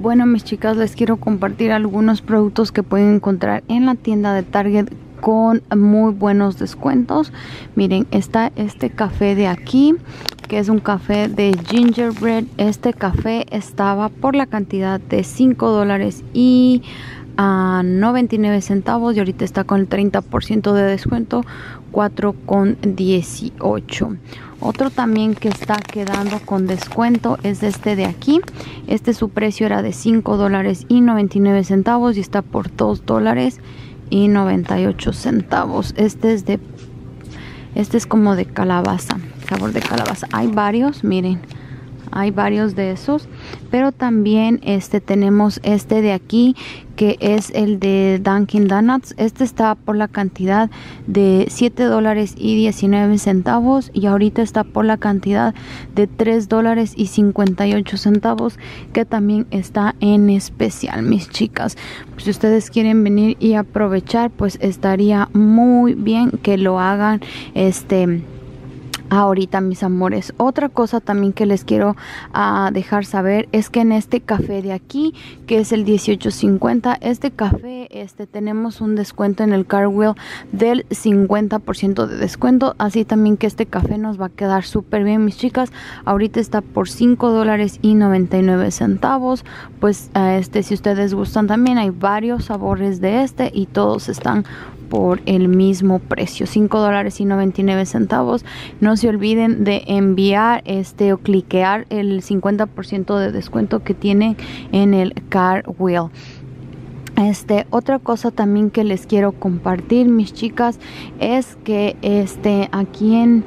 Bueno, mis chicas, les quiero compartir algunos productos que pueden encontrar en la tienda de Target con muy buenos descuentos. Miren, está este café de aquí, que es un café de gingerbread. Este café estaba por la cantidad de 5 dólares y a 99 centavos y ahorita está con el 30% de descuento 4 con 18 otro también que está quedando con descuento es este de aquí. Este su precio era de 5 dólares y 99 centavos y está por 2 dólares y 98 centavos. Este es de este es como de calabaza sabor de calabaza. Hay varios miren hay varios de esos pero también este tenemos este de aquí que es el de Dunkin Donuts. Este está por la cantidad de 7 dólares y 19 centavos y ahorita está por la cantidad de 3 dólares y 58 centavos que también está en especial mis chicas. Si ustedes quieren venir y aprovechar pues estaría muy bien que lo hagan este ahorita mis amores. Otra cosa también que les quiero uh, dejar saber es que en este café de aquí que es el 1850 este café este tenemos un descuento en el car wheel del 50% de descuento. Así también que este café nos va a quedar súper bien mis chicas. Ahorita está por 5 dólares y 99 centavos. Pues este si ustedes gustan también hay varios sabores de este y todos están por el mismo precio. 5 dólares y 99 centavos. No se olviden de enviar este o cliquear el 50% de descuento que tiene en el car wheel. Este, otra cosa también que les quiero compartir, mis chicas, es que este, aquí en,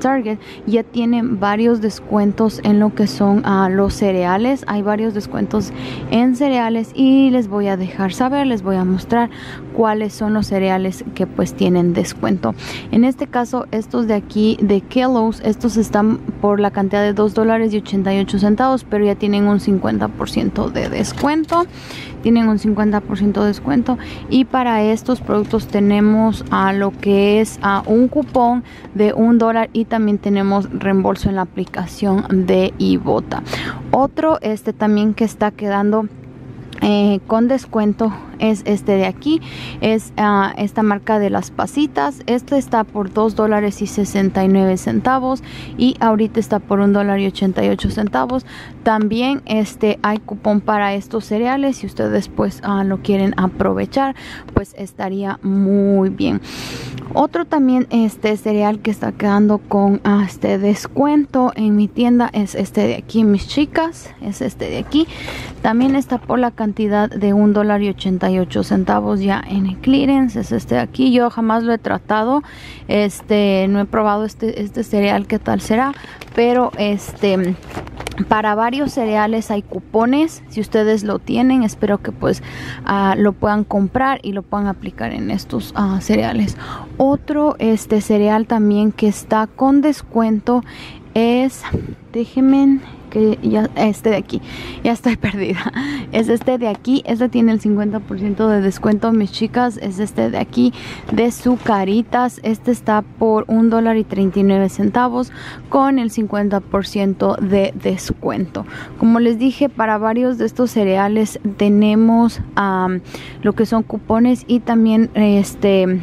Target ya tienen varios descuentos en lo que son uh, los cereales. Hay varios descuentos en cereales y les voy a dejar saber, les voy a mostrar cuáles son los cereales que pues tienen descuento. En este caso, estos de aquí de Kellogg's, estos están por la cantidad de 2 dólares y 88 centavos, pero ya tienen un 50% de descuento. Tienen un 50% de descuento y para estos productos tenemos a lo que es a un cupón de un dólar y también tenemos reembolso en la aplicación de Ibota otro este también que está quedando eh, con descuento es este de aquí. Es uh, esta marca de las pasitas. Este está por 2 dólares y 69 centavos y ahorita está por un dólar y 88 centavos. También este hay cupón para estos cereales. Si ustedes pues uh, lo quieren aprovechar pues estaría muy bien otro también este cereal que está quedando con uh, este descuento en mi tienda es este de aquí mis chicas es este de aquí. También está por la cantidad de un dólar y 88 centavos ya en el clearance es este de aquí. Yo jamás lo he tratado este no he probado este este cereal qué tal será pero este para varios cereales hay cupones si ustedes lo tienen espero que pues uh, lo puedan comprar y lo puedan aplicar en estos uh, cereales. Otro este cereal también que está con descuento es déjenme que ya este de aquí ya estoy perdida. Es este de aquí este tiene el 50% de descuento mis chicas. Es este de aquí de Zucaritas este está por un dólar y 39 centavos con el 50% de descuento. Como les dije para varios de estos cereales tenemos lo que son cupones y también este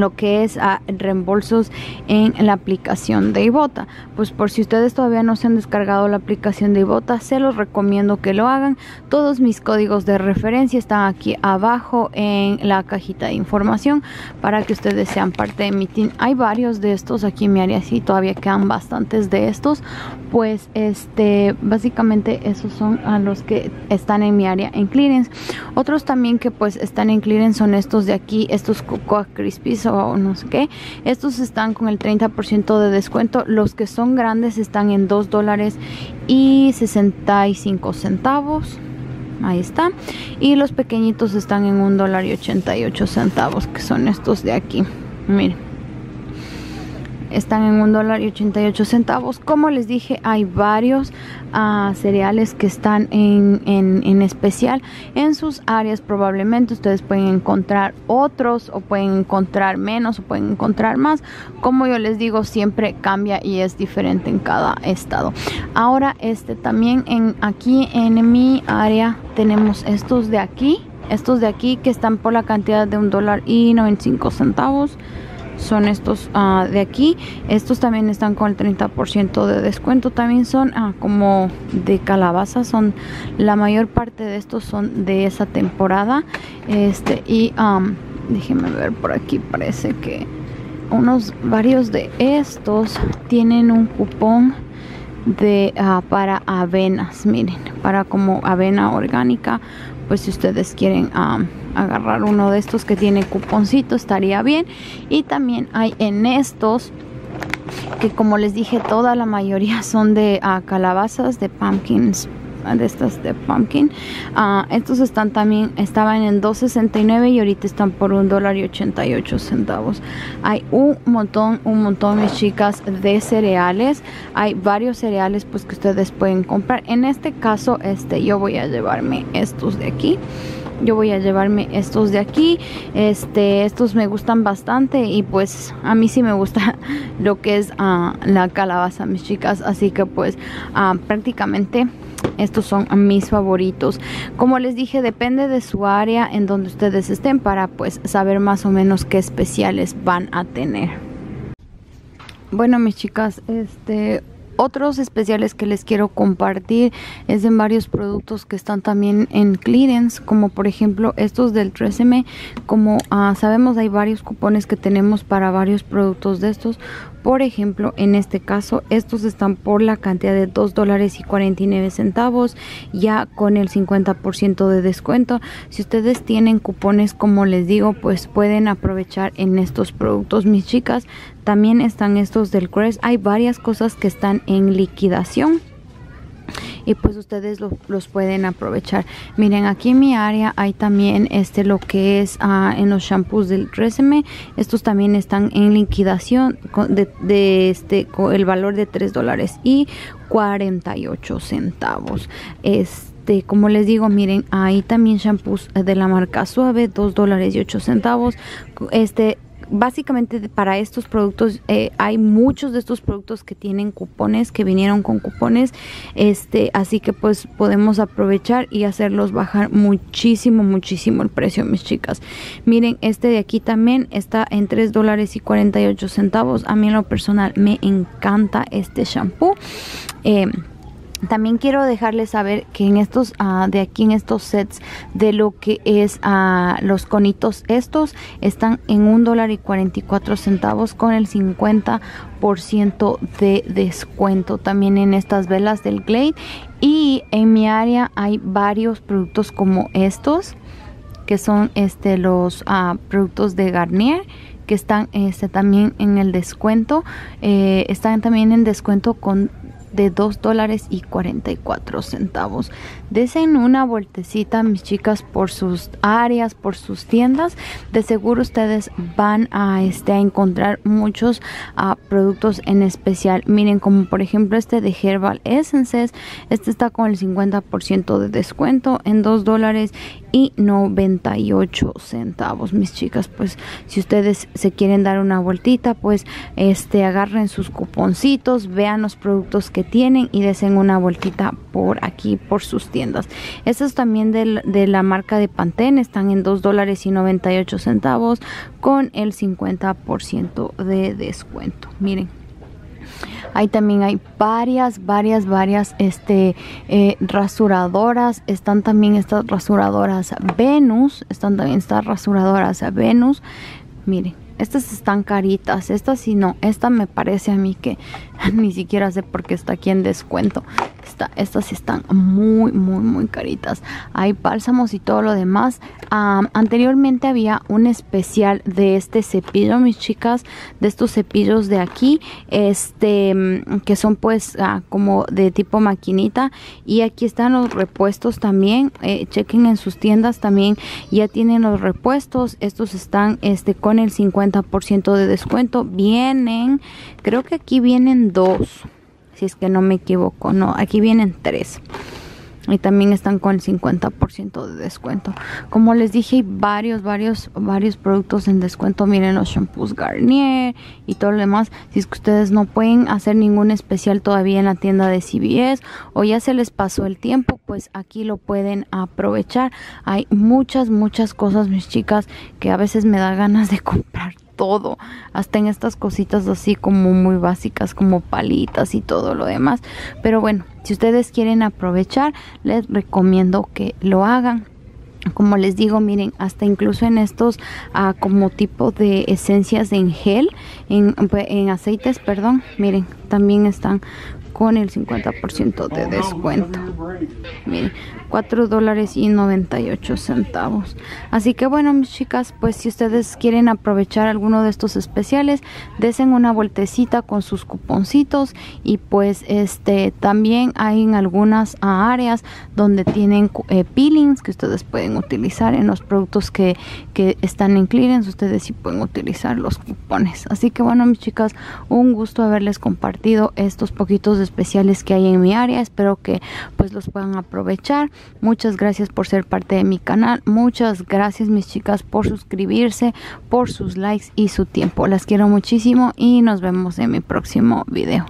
lo que es a reembolsos en la aplicación de Ibota. Pues por si ustedes todavía no se han descargado la aplicación de Ibota, se los recomiendo que lo hagan. Todos mis códigos de referencia están aquí abajo en la cajita de información para que ustedes sean parte de mi team. Hay varios de estos aquí en mi área, sí, todavía quedan bastantes de estos. Pues este, básicamente esos son a los que están en mi área en clearance. Otros también que pues están en clearance son estos de aquí, estos Cocoa Crispies o no sé qué. Estos están con el 30% de descuento. Los que son grandes están en 2 dólares y 65 centavos. Ahí está. Y los pequeñitos están en 1 dólar y 88 centavos, que son estos de aquí. Miren. Están en un dólar y 88 centavos. Como les dije hay varios uh, cereales que están en, en, en, especial en sus áreas. Probablemente ustedes pueden encontrar otros o pueden encontrar menos o pueden encontrar más. Como yo les digo siempre cambia y es diferente en cada estado. Ahora este también en aquí en mi área tenemos estos de aquí. Estos de aquí que están por la cantidad de un dólar y 95 centavos son estos uh, de aquí. Estos también están con el 30% de descuento. También son uh, como de calabaza. Son la mayor parte de estos son de esa temporada. Este y um, déjenme ver por aquí parece que unos varios de estos tienen un cupón de uh, para avenas. Miren para como avena orgánica pues si ustedes quieren agarrar uno de estos que tiene cuponcito estaría bien. Y también hay en estos que como les dije toda la mayoría son de uh, calabazas de pumpkins de estas de pumpkin. Uh, estos están también estaban en 2.69 y ahorita están por un dólar y 88 centavos. Hay un montón un montón mis chicas de cereales. Hay varios cereales pues que ustedes pueden comprar. En este caso este yo voy a llevarme estos de aquí. Yo voy a llevarme estos de aquí. Este estos me gustan bastante y pues a mí sí me gusta lo que es uh, la calabaza mis chicas. Así que pues uh, prácticamente estos son mis favoritos. Como les dije depende de su área en donde ustedes estén para pues saber más o menos qué especiales van a tener. Bueno mis chicas este otros especiales que les quiero compartir es en varios productos que están también en clearance, como por ejemplo estos del 3M. Como uh, sabemos hay varios cupones que tenemos para varios productos de estos. Por ejemplo, en este caso, estos están por la cantidad de 2 dólares y 49 centavos, ya con el 50% de descuento. Si ustedes tienen cupones, como les digo, pues pueden aprovechar en estos productos, mis chicas. También están estos del Crest. Hay varias cosas que están en liquidación y pues ustedes los pueden aprovechar. Miren aquí en mi área hay también este lo que es uh, en los shampoos del Reseme estos también están en liquidación de, de este con el valor de 3 dólares y 48 centavos. Este como les digo miren ahí también shampoos de la marca suave 2 dólares y 8 centavos. Este básicamente para estos productos eh, hay muchos de estos productos que tienen cupones que vinieron con cupones este así que pues podemos aprovechar y hacerlos bajar muchísimo muchísimo el precio mis chicas. Miren este de aquí también está en 3 dólares y 48 centavos. A mí en lo personal me encanta este shampoo. Eh, también quiero dejarles saber que en estos uh, de aquí en estos sets de lo que es uh, los conitos estos están en un dólar y 44 centavos con el 50 de descuento también en estas velas del Glade. Y en mi área hay varios productos como estos que son este los uh, productos de Garnier que están este también en el descuento. Eh, están también en descuento con de 2 dólares y 44 centavos. Desen una vueltecita, mis chicas, por sus áreas, por sus tiendas. De seguro ustedes van a, este, encontrar muchos uh, productos en especial. Miren, como por ejemplo este de Herbal Essences. Este está con el 50% de descuento en 2 dólares y 98 centavos mis chicas pues si ustedes se quieren dar una vueltita pues este agarren sus cuponcitos vean los productos que tienen y desen una vueltita por aquí por sus tiendas estos también de, la marca de Pantene están en 2 dólares y 98 centavos con el 50% de descuento miren Ahí también hay varias, varias, varias este, eh, rasuradoras. Están también estas rasuradoras Venus. Están también estas rasuradoras Venus. Miren, estas están caritas. Esta sí no. Esta me parece a mí que ni siquiera sé por qué está aquí en descuento. Estas están muy, muy, muy caritas. Hay bálsamos y todo lo demás. anteriormente había un especial de este cepillo, mis chicas, de estos cepillos de aquí, este, mm, que son pues ah, como de tipo maquinita. Y aquí están los repuestos también. Eh, chequen en sus tiendas también. Ya tienen los repuestos. Estos están este, con el 50% de descuento. Vienen, creo que aquí vienen dos si es que no me equivoco. No, aquí vienen tres. Y también están con el 50% de descuento. Como les dije, hay varios, varios, varios productos en descuento. Miren los shampoos Garnier y todo lo demás. Si es que ustedes no pueden hacer ningún especial todavía en la tienda de CVS o ya se les pasó el tiempo, pues aquí lo pueden aprovechar. Hay muchas, muchas cosas, mis chicas, que a veces me da ganas de comprar todo, hasta en estas cositas así como muy básicas como palitas y todo lo demás. Pero bueno, si ustedes quieren aprovechar, les recomiendo que lo hagan. Como les digo, miren, hasta incluso en estos ah, como tipo de esencias en gel, en, en aceites, perdón, miren, también están con el 50% de descuento. Miren, 4 dólares y 98 centavos. Así que bueno, mis chicas, pues si ustedes quieren aprovechar alguno de estos especiales, desen una vueltecita con sus cuponcitos y pues este también hay en algunas áreas donde tienen eh, peelings que ustedes pueden utilizar en los productos que, que están en clearance, ustedes sí pueden utilizar los cupones. Así que bueno, mis chicas, un gusto haberles compartido estos poquitos especiales que hay en mi área. Espero que pues los puedan aprovechar. Muchas gracias por ser parte de mi canal. Muchas gracias mis chicas por suscribirse, por sus likes y su tiempo. Las quiero muchísimo y nos vemos en mi próximo video.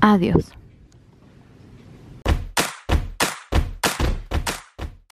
Adiós.